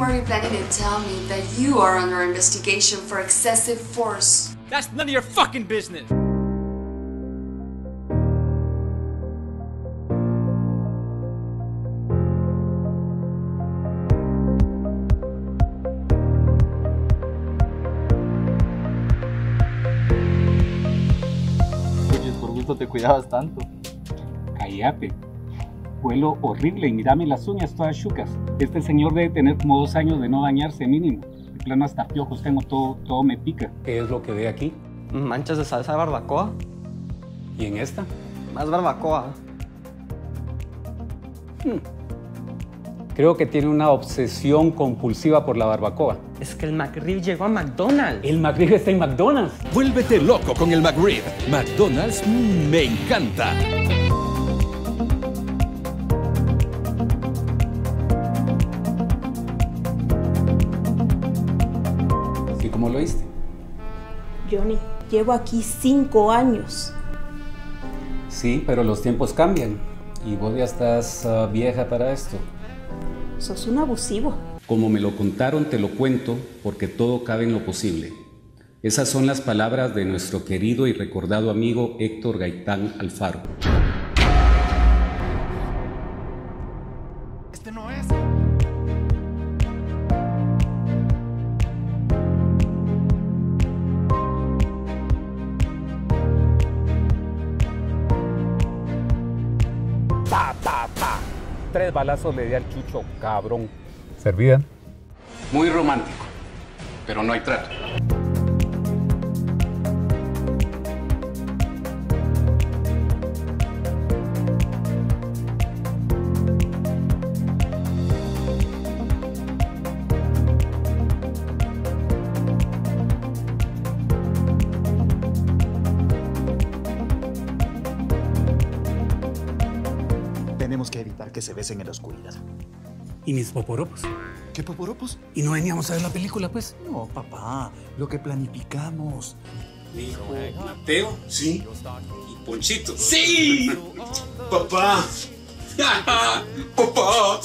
time were you planning to tell me that you are under investigation for excessive force? That's none of your fucking business. Oye, por gusto te cuidabas tanto. Cállate. Huelo horrible y mírame las uñas todas chucas. Este señor debe tener como dos años de no dañarse mínimo. De plano hasta piojos tengo, todo, todo me pica. ¿Qué es lo que ve aquí? Manchas de salsa de barbacoa. ¿Y en esta? Más barbacoa. Creo que tiene una obsesión compulsiva por la barbacoa. Es que el McRib llegó a McDonald's. El McRib está en McDonald's. Vuélvete loco con el McRib. McDonald's me encanta. Cómo lo oíste? Johnny, llevo aquí cinco años. Sí, pero los tiempos cambian. Y vos ya estás ah, vieja para esto. Sos un abusivo. Como me lo contaron, te lo cuento porque todo cabe en lo posible. Esas son las palabras de nuestro querido y recordado amigo Héctor Gaitán Alfaro. Este no es. Tres balazos le di al chucho, cabrón. ¿Servida? Muy romántico, pero no hay trato. Tenemos que evitar que se besen en la oscuridad. ¿Y mis poporopos? ¿Qué poporopos? ¿Y no veníamos a ver la película, pues? No, papá, lo que planificamos. Dijo Mateo. Sí. Y Ponchito. ¡Sí! ¡Papá! ¡Papá!